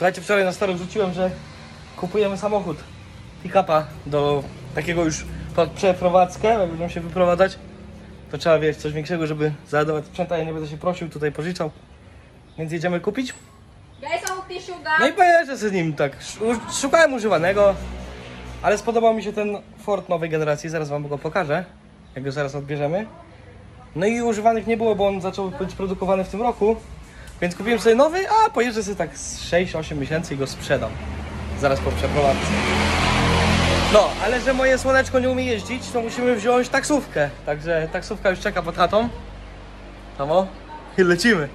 Słuchajcie, wczoraj na staro rzuciłem, że kupujemy samochód pick-upa do takiego już pod przeprowadzkę, jak będą się wyprowadzać. To trzeba wiedzieć coś większego, żeby załadować sprzęt, a ja nie będę się prosił, tutaj pożyczał. Więc jedziemy kupić. Guys, ako tissue No ga? i pojeżdżę z nim tak. Sz- Szukałem używanego, ale spodobał mi się ten Ford nowej generacji, zaraz wam go pokażę, jak go zaraz odbierzemy. No i używanych nie było, bo on zaczął być produkowany w tym roku, więc kupiłem sobie nowy, a pojeżdżę sobie tak z 6-8 miesięcy i go sprzedam. Zaraz po przeprowadzce. No, ale że moje słoneczko nie umie jeździć, to musimy wziąć taksówkę. Także taksówka już czeka pod chatą. Tamo? I lecimy.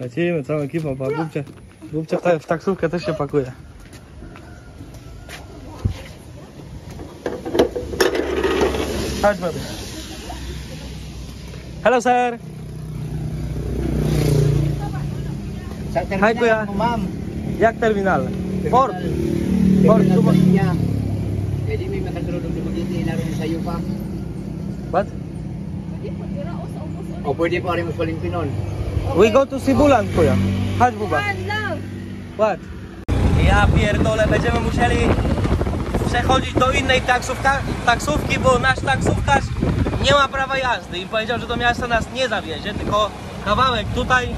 Lecimy, cała ekipa, bo Bubcia ta- w taksówkę też się pakuje. Chodź, baby. Hello, sir. Sa Hi, terminal kuya. po, ma'am. Jak terminal? Ford. Terminal Ford, po tumo- niya. Pwede may makatulog na magiging naroon sa iyo pa. What? O pwede po rin mas waling pinon. We go to Sibulan, kuya. Chodź, Buba. What? Ja pierdolę, będziemy musieli przechodzić do innej taksówka, taksówki, bo nasz taksówkarz nie ma prawa jazdy i powiedział, że do miasta nas nie zawiezie, tylko kawałek tutaj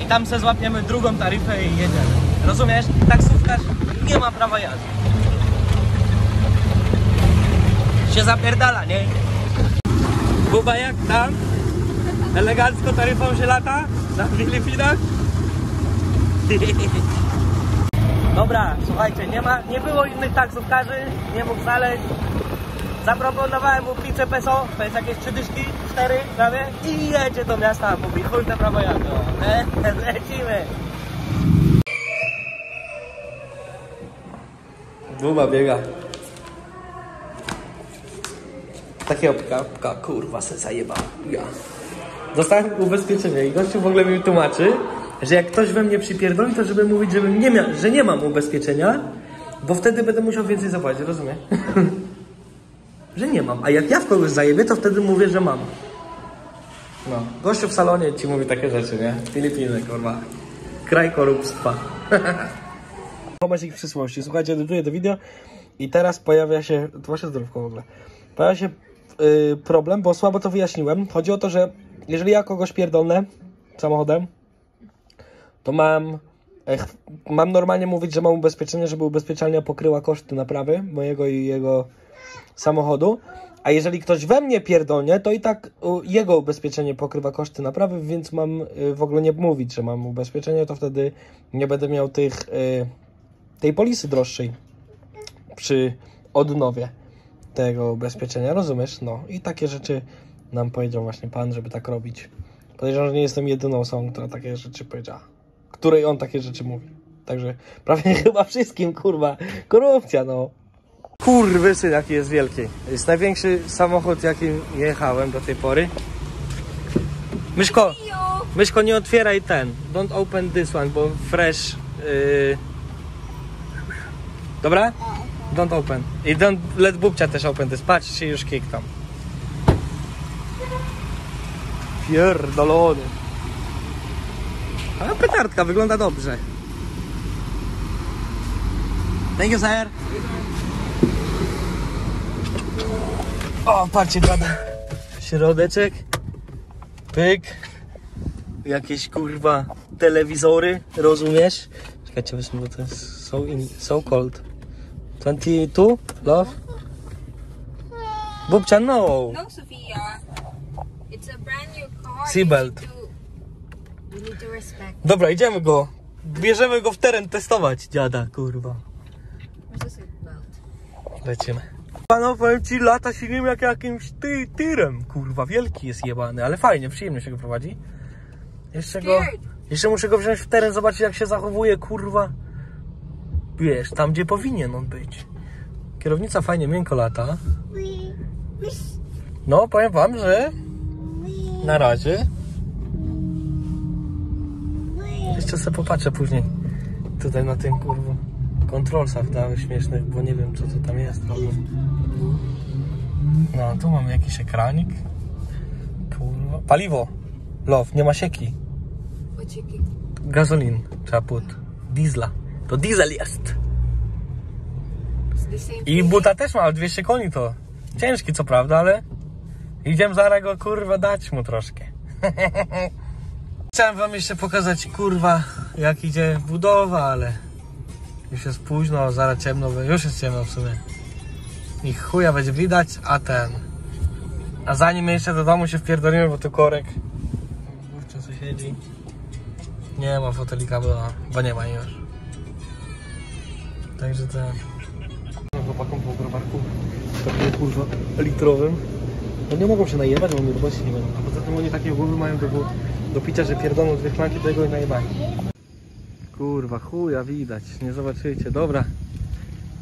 i tam se złapiemy drugą taryfę i jedziemy. Rozumiesz? Taksówkarz nie ma prawa jazdy. Się zapierdala, nie? Buba jak tam? Elegancko taryfą się lata? Na Filipinach? Dobra, słuchajcie, nie ma, nie było innych taksówkarzy, nie mógł znaleźć. Zaproponowałem mu pizzę peso, to jest jakieś trzy dyszki, cztery prawie i jedzie do miasta, mówi chuj te prawo. E, Lecimy. Buba biega. Takiego pka, kurwa se zajeba. Ja. Dostałem ubezpieczenie i gościu w ogóle mi tłumaczy, że jak ktoś we mnie przypierdoli, to żeby mówić, żebym nie miał, że nie mam ubezpieczenia, bo wtedy będę musiał więcej zapłacić, rozumie? że nie mam. A jak ja w kogoś zajebię, to wtedy mówię, że mam. No. Gościu w salonie ci mówi takie rzeczy, nie? Filipiny, kurwa. Kraj korupstwa. Pomysł ich przyszłości. Słuchajcie, edytuję to wideo i teraz pojawia się, to właśnie zdrówko w ogóle, pojawia się y, problem, bo słabo to wyjaśniłem. Chodzi o to, że jeżeli ja kogoś pierdolnę samochodem, to mam, mam normalnie mówić, że mam ubezpieczenie, żeby ubezpieczalnia pokryła koszty naprawy mojego i jego samochodu. A jeżeli ktoś we mnie pierdolnie, to i tak jego ubezpieczenie pokrywa koszty naprawy, więc mam y, w ogóle nie mówić, że mam ubezpieczenie, to wtedy nie będę miał tych, y, tej polisy droższej przy odnowie tego ubezpieczenia, rozumiesz? No i takie rzeczy nam powiedział właśnie pan, żeby tak robić. Podejrzewam, że nie jestem jedyną osobą, która takie rzeczy powiedziała. Której on takie rzeczy mówi. Także prawie chyba wszystkim, kurwa. Korupcja, no. Kurwy syn, jaki jest wielki. Jest największy samochód, jakim jechałem do tej pory. Myszko, Myszko, nie otwieraj ten. Don't open this one, bo fresh... Yy... Dobra? Don't open. I don't let Bubcia też open this. Patrz, się już kick tam. Pierdolony. Ale petardka wygląda dobrze. Thank you, sir. O, patrzcie, gada. Środeczek. Pyk. Jakieś kurwa telewizory, rozumiesz? Czekajcie, weźmy, bo to jest so, in, so cold. 22? Love? Bubcia, no. No, Sophia. It's a brand new car. Seatbelt. You need to, you need to respect. Dobra, idziemy go. Bierzemy go w teren testować, dziada, kurwa. Lecimy. Pano, powiem ci, lata się nim jak jakimś ty, tyrem, kurwa, wielki jest jebany, ale fajnie, przyjemnie się go prowadzi. Jeszcze go, jeszcze muszę go wziąć w teren, zobaczyć jak się zachowuje, kurwa. Wiesz, tam gdzie powinien on być. Kierownica fajnie, miękko lata. No, powiem wam, że na razie. Jeszcze sobie popatrzę później. Tutaj na tym kurwa kontrolsach dały śmiesznych, bo nie wiem co to tam jest. Ale... No, tu mamy jakiś ekranik. Kurwa. Paliwo. Love, nie ma sieki. Gazolin trzeba put. diesla. To diesel jest. I buta też ma, ale 200 koni to ciężki co prawda, ale idziemy zaraz go kurwa dać mu troszkę. Chciałem wam jeszcze pokazać kurwa jak idzie budowa, ale już jest późno, zaraz ciemno, już jest ciemno w sumie. I chuja będzie widać, a ten... A zanim jeszcze do domu się wpierdolimy, bo tu korek kurczę co siedzi. Nie ma fotelika, bo, bo nie ma już. Także ten... Chłopakom po browarku takim kurwa litrowym. No nie mogą się najebać, bo mnie zobaczyć nie będą. A poza tym oni takie głowy mają do, do picia, że pierdolą dwie szklanki tego i najebani. Kurwa, chuja widać, nie zobaczycie. Dobra,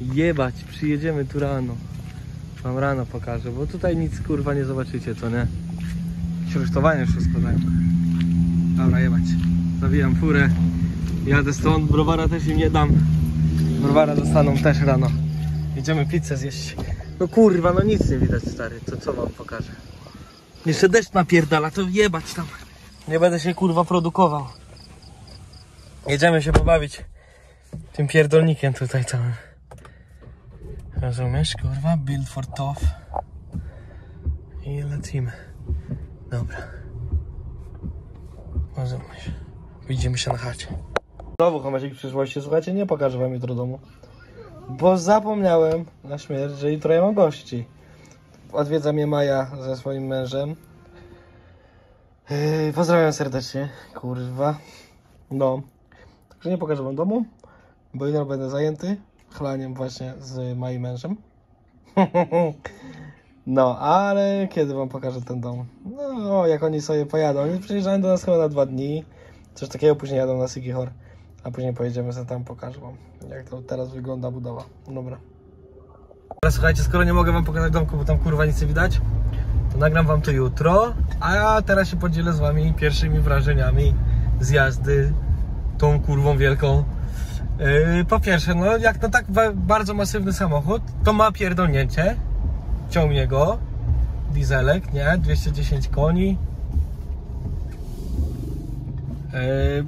jebać, przyjedziemy tu rano. Wam rano pokażę, bo tutaj nic kurwa nie zobaczycie, co nie? Śrusztowanie wszystko dają. Dobra, jebać. Zawijam furę. Jadę stąd, browara też im nie dam. Browara dostaną też rano. Idziemy pizzę zjeść. No kurwa, no nic nie widać stary, to co wam pokażę? Jeszcze deszcz napierdala, to jebać tam. Nie będę się kurwa produkował. Jedziemy się pobawić tym pierdolnikiem tutaj całym. Rozumiesz, kurwa? Build for tough. I lecimy. Dobra. Rozumiesz. Widzimy się na chacie. Znowu chomecik w przyszłości, słuchajcie, nie pokażę wam jutro domu. Bo zapomniałem na śmierć, że jutro ja mam gości. Odwiedza mnie Maja ze swoim mężem. Yy, pozdrawiam serdecznie, kurwa. No. Także nie pokażę wam domu, bo jutro będę zajęty chlaniem właśnie z moim mężem. No, ale kiedy wam pokażę ten dom? No, jak oni sobie pojadą. Oni przyjeżdżają do nas chyba na dwa dni. Coś takiego, później jadą na Sigihor. A później pojedziemy sobie tam, pokażę wam, jak to teraz wygląda budowa. Dobra. Ale słuchajcie, skoro nie mogę wam pokazać domku, bo tam kurwa nic nie widać, to nagram wam to jutro, a teraz się podzielę z wami pierwszymi wrażeniami z jazdy tą kurwą wielką. Yy, po pierwsze, no jak na tak ba- bardzo masywny samochód, to ma pierdolnięcie, ciągnie go, dieselek, nie, 210 koni. Yy,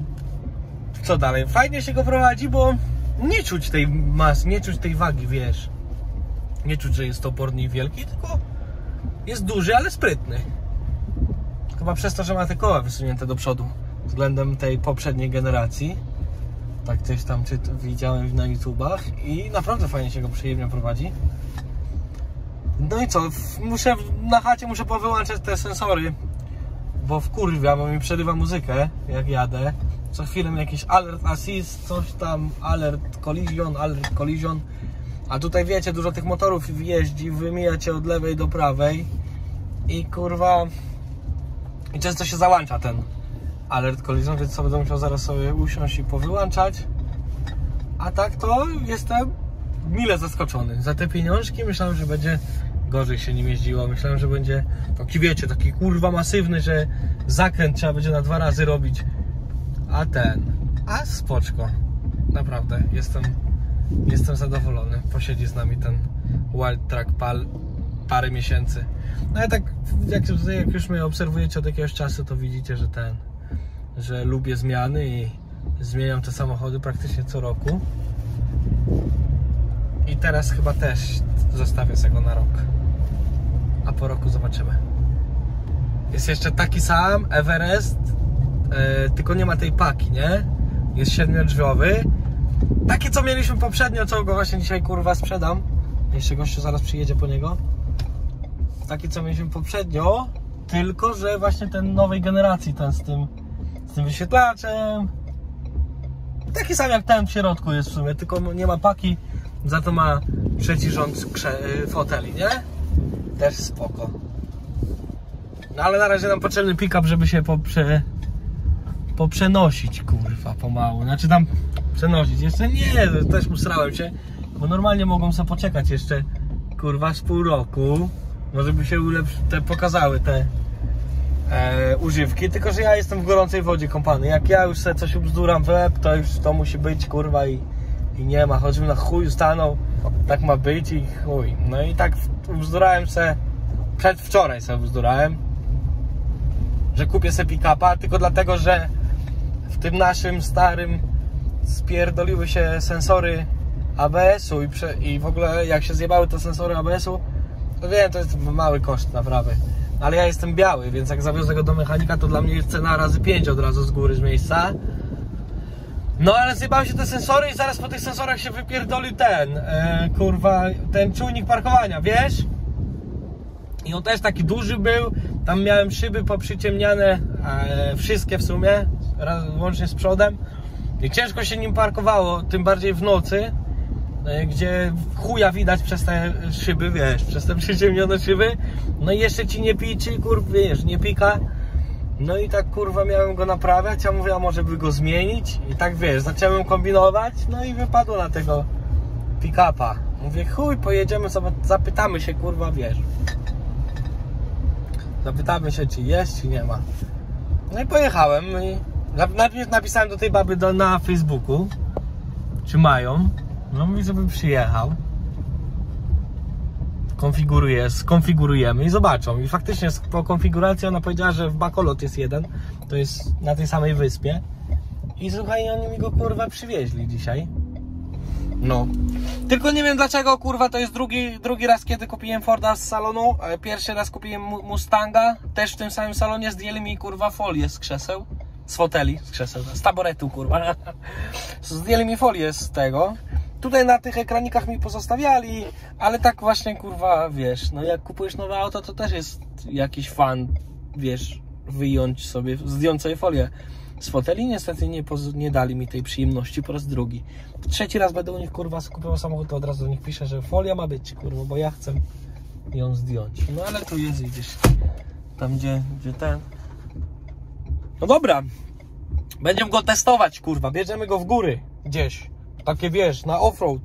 co dalej? Fajnie się go prowadzi, bo nie czuć tej masy, nie czuć tej wagi, wiesz. Nie czuć, że jest toporny i wielki, tylko jest duży, ale sprytny. Chyba przez to, że ma te koła wysunięte do przodu względem tej poprzedniej generacji. Tak coś tam czy widziałem na YouTubach i naprawdę fajnie się go przyjemnie prowadzi. No i co, muszę na chacie muszę powyłączać te sensory, bo wkurwia, bo mi przerywa muzykę jak jadę. Co chwilę jakiś alert assist, coś tam, alert collision, alert collision. A tutaj wiecie, dużo tych motorów jeździ, wymija cię od lewej do prawej i kurwa i często się załącza ten alert collision, więc sobie będę musiał zaraz sobie usiąść i powyłączać. A tak to jestem mile zaskoczony. Za te pieniążki myślałem, że będzie gorzej się nim jeździło. Myślałem, że będzie taki wiecie, taki kurwa masywny, że zakręt trzeba będzie na dwa razy robić. A ten, a spoczko. Naprawdę, jestem jestem zadowolony. Posiedzi z nami ten Wild Track pal parę miesięcy. No ja tak, jak, jak już mnie obserwujecie od jakiegoś czasu, to widzicie, że ten, że lubię zmiany i zmieniam te samochody praktycznie co roku. I teraz chyba też zostawię sobie go na rok. A po roku zobaczymy. Jest jeszcze taki sam Everest, e, tylko nie ma tej paki, nie? Jest siedmiodrzwiowy. Taki co mieliśmy poprzednio, co go właśnie dzisiaj kurwa sprzedam. Jeszcze gościu zaraz przyjedzie po niego. Taki co mieliśmy poprzednio, tylko że właśnie ten nowej generacji, ten z tym, z tym wyświetlaczem. Taki sam jak ten w środku jest w sumie, tylko nie ma paki, za to ma trzeci rząd y, foteli, nie? Też spoko. No ale na razie nam potrzebny pick-up, żeby się poprze... poprzenosić, kurwa, pomału. Znaczy tam przenosić. Jeszcze nie, to też usrałem się, bo normalnie mogą sobie poczekać jeszcze, kurwa, z pół roku. Może by się ulepsz... te pokazały te e, używki, tylko że ja jestem w gorącej wodzie kąpany. Jak ja już sobie coś ubzduram w łeb, to już to musi być, kurwa, i, i nie ma. Choćbym na chuj stanął, tak ma być i chuj. No i tak ubzdurałem se, przedwczoraj sobie ubzdurałem, że kupię sobie pick-upa, tylko dlatego, że w tym naszym starym spierdoliły się sensory ABS-u i, i w ogóle jak się zjebały te sensory ABS-u, to wiem, to jest mały koszt naprawy. Ale ja jestem biały, więc jak zawiozę go do mechanika, to dla mnie jest cena razy 5 od razu z góry z miejsca. No ale zjebały się te sensory i zaraz po tych sensorach się wypierdolił ten, e, kurwa, ten czujnik parkowania, wiesz? I on też taki duży był. Tam miałem szyby poprzyciemniane, e, wszystkie w sumie, łącznie z przodem. I ciężko się nim parkowało, tym bardziej w nocy, e, gdzie chuja widać przez te szyby, wiesz, przez te przyciemnione szyby. No i jeszcze ci nie pici, kurwa, wiesz, nie pika. No i tak kurwa miałem go naprawiać, a mówię, a może by go zmienić? I tak wiesz, zacząłem kombinować, no i wypadło na tego pick-upa. Mówię, chuj, pojedziemy sobie, zapytamy się, kurwa, wiesz. Zapytamy się, czy jest, czy nie ma. No i pojechałem i najpierw napisałem do tej baby do, na Facebooku, czy mają. No mówi, żebym przyjechał. Konfiguruję, skonfigurujemy i zobaczą. I faktycznie po konfiguracji ona powiedziała, że w Bakolot jest jeden. To jest na tej samej wyspie. I słuchaj, oni mi go kurwa przywieźli dzisiaj. No. Tylko nie wiem dlaczego, kurwa, to jest drugi, drugi raz, kiedy kupiłem Forda z salonu. E, Pierwszy raz kupiłem Mu- Mustanga, też w tym samym salonie zdjęli mi, kurwa, folię z krzeseł. Z foteli, z krzeseł, z taboretu, kurwa. Zdjęli mi folię z tego. Tutaj na tych ekranikach mi pozostawiali, ale tak właśnie, kurwa, wiesz, no jak kupujesz nowe auto, to też jest jakiś fan, wiesz, wyjąć sobie, zdjąć sobie folię z foteli. Niestety nie, nie dali mi tej przyjemności po raz drugi. Trzeci raz będę u nich, kurwa, kupował samochód, to od razu do nich piszę, że folia ma być, kurwa, bo ja chcę ją zdjąć. No ale tu jest i gdzieś tam, gdzie, gdzie ten... No dobra, będziemy go testować, kurwa, bierzemy go w góry, gdzieś. Takie, wiesz, na offroad.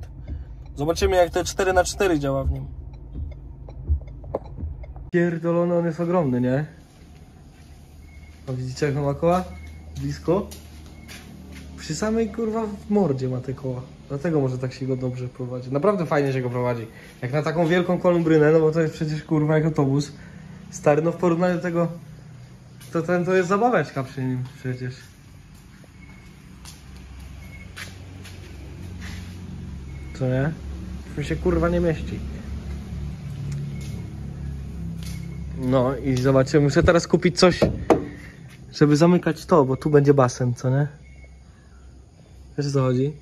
Zobaczymy, jak te 4x4 działa w nim. Pierdolony, on jest ogromny, nie? A widzicie jak on ma koła? Blisko? Przy samej kurwa w mordzie ma te koła. Dlatego może tak się go dobrze prowadzi. Naprawdę fajnie się go prowadzi. Jak na taką wielką kolumbrynę, no bo to jest przecież kurwa jak autobus. Stary, no w porównaniu do tego, to ten to jest zabaweczka przy nim przecież. Co nie? Mi się kurwa nie mieści. No i zobaczymy. Muszę teraz kupić coś, żeby zamykać to, bo tu będzie basen, co nie? Wiesz o co chodzi?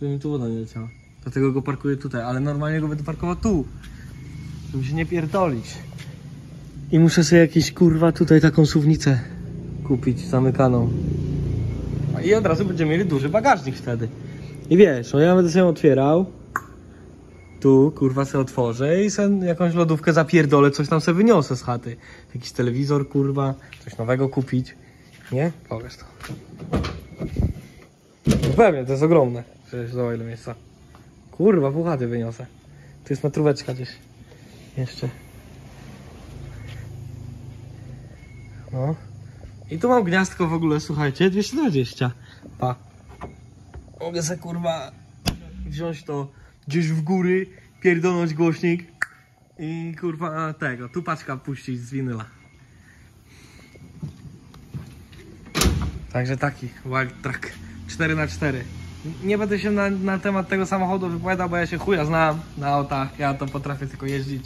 Żeby mi tu woda nie leciała. Dlatego go parkuję tutaj, ale normalnie go będę parkował tu. Żeby się nie pierdolić. I muszę sobie jakieś kurwa tutaj taką suwnicę kupić, zamykaną. I od razu będziemy mieli duży bagażnik wtedy. I wiesz, no ja będę sobie otwierał. Tu kurwa sobie otworzę i sobie jakąś lodówkę zapierdolę, coś tam sobie wyniosę z chaty. Jakiś telewizor kurwa, coś nowego kupić. Nie? Pokaż to. No Pewnie, to jest ogromne. Przecież zobacz ile miejsca. Kurwa, pół chaty wyniosę. Tu jest metróweczka gdzieś. Jeszcze. No. I tu mam gniazdko w ogóle, słuchajcie, 220. Pa. Mogę sobie kurwa wziąć to gdzieś w góry, pierdolnąć głośnik i kurwa tego, tu paczka puścić z winyla. Także taki Wild Track 4x4. Nie będę się na, na temat tego samochodu wypowiadał, bo ja się chuja znam na autach, ja to potrafię tylko jeździć.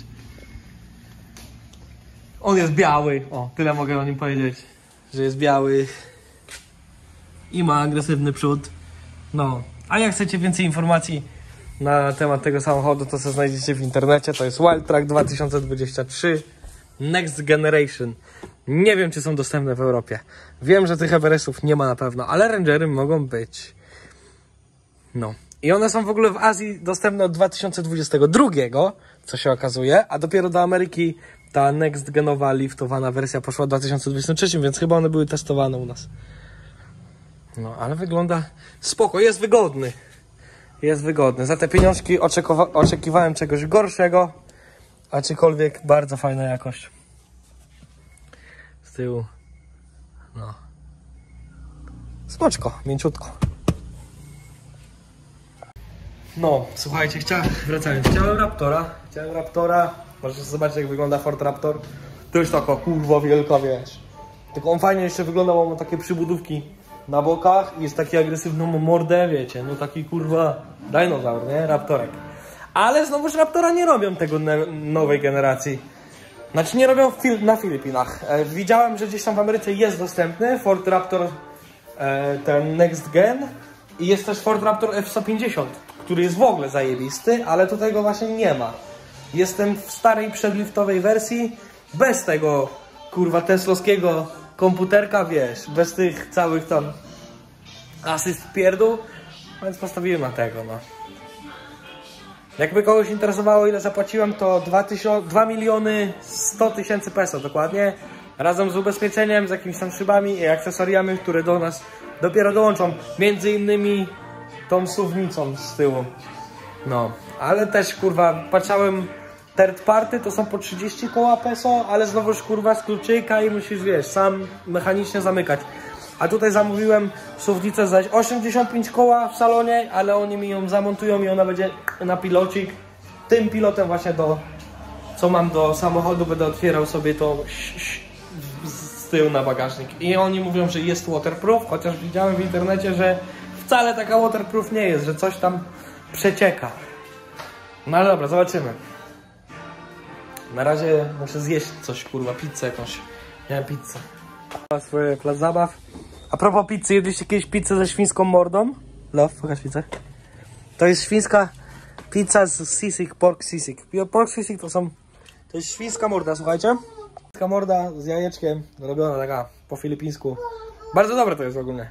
On jest biały, o tyle mogę o nim powiedzieć, że jest biały i ma agresywny przód. No, a jak chcecie więcej informacji na temat tego samochodu, to co znajdziecie w internecie, to jest Wild Track 2023 Next Generation. Nie wiem, czy są dostępne w Europie. Wiem, że tych Everestów nie ma na pewno, ale Rangery mogą być. No. I one są w ogóle w Azji dostępne od 2022, co się okazuje, a dopiero do Ameryki ta next genowa liftowana wersja poszła w 2023, więc chyba one były testowane u nas. No, ale wygląda spoko, jest wygodny. Jest wygodny. Za te pieniążki oczekiwałem czegoś gorszego, aczkolwiek bardzo fajna jakość. Z tyłu. No. Smoczko, mięciutko. No, słuchajcie, chciałem, wracając, chciałem Raptora, chciałem Raptora, możecie zobaczyć jak wygląda Ford Raptor. To jest taka kurwa wielka, wiesz. Tylko on fajnie jeszcze wygląda, bo ma takie przybudówki na bokach i jest taki agresywną mordę, wiecie, no taki kurwa dinozaur, nie? Raptorek. Ale znowuż Raptora nie robią tego nowej generacji. Znaczy nie robią Fil- na Filipinach. E, widziałem, że gdzieś tam w Ameryce jest dostępny Ford Raptor e, ten Next Gen i jest też Ford Raptor F-150, który jest w ogóle zajebisty, ale tutaj go właśnie nie ma. Jestem w starej przedliftowej wersji, bez tego kurwa teslowskiego komputerka, wiesz, bez tych całych tam asyst pierdół, więc postawiłem na tego, no. Jakby kogoś interesowało ile zapłaciłem, to 2, tysiąc, 2 miliony 100 tysięcy peso dokładnie, razem z ubezpieczeniem, z jakimiś tam szybami i akcesoriami, które do nas dopiero dołączą, między innymi tą suwnicą z tyłu. No, ale też kurwa, patrzałem third party to są po 30 koła peso, ale znowuż kurwa z kluczyka i musisz wiesz, sam mechanicznie zamykać. A tutaj zamówiłem suwnicę za 85 koła w salonie, ale oni mi ją zamontują i ona będzie na pilocik. Tym pilotem właśnie do, co mam do samochodu, będę otwierał sobie to z tyłu na bagażnik. I oni mówią, że jest waterproof, chociaż widziałem w internecie, że wcale taka waterproof nie jest, że coś tam przecieka. No ale dobra, zobaczymy. Na razie muszę zjeść coś, kurwa, pizzę jakąś. Miałem pizzę. Swoje plac zabaw. A propos pizzy, jedliście kiedyś pizzę ze świńską mordą? Love, pokaż pizzę. To jest świńska pizza z sisig, pork sisig. Pork sisig to są... To jest świńska morda, słuchajcie. Świńska morda z jajeczkiem, robiona taka po filipińsku. Bardzo dobre to jest ogólnie.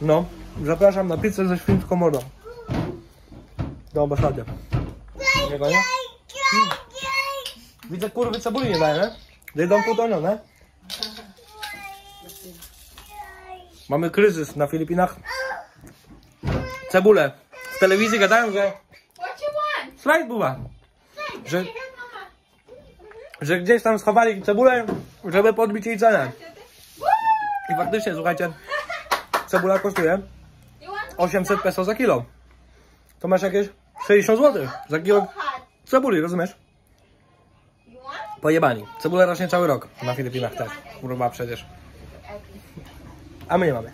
No, zapraszam na pizzę ze świńską mordą. Do ambasady. Nie? Hmm. Widzę kurwy cebuli nie dają, nie? Onion, nie? Mamy kryzys na Filipinach. Cebulę. W telewizji gadają, że... Slajd była. Że, że gdzieś tam schowali cebulę, żeby podbić jej cenę. I faktycznie, słuchajcie, cebula kosztuje You want 800 peso za kilo. To masz jakieś 60 zł za kilo cebuli, rozumiesz? Pojebani. Cebula rośnie cały rok na Filipinach też. Kurwa przecież. A my nie mamy.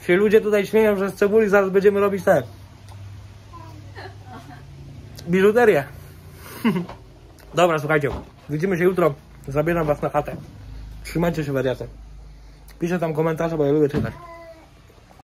Się ludzie tutaj śmieją, że z cebuli zaraz będziemy robić te biżuterię. Dobra, słuchajcie. Widzimy się jutro. Zabieram was na chatę. Trzymajcie się wariaty. Piszę tam komentarze, bo ja lubię czytać.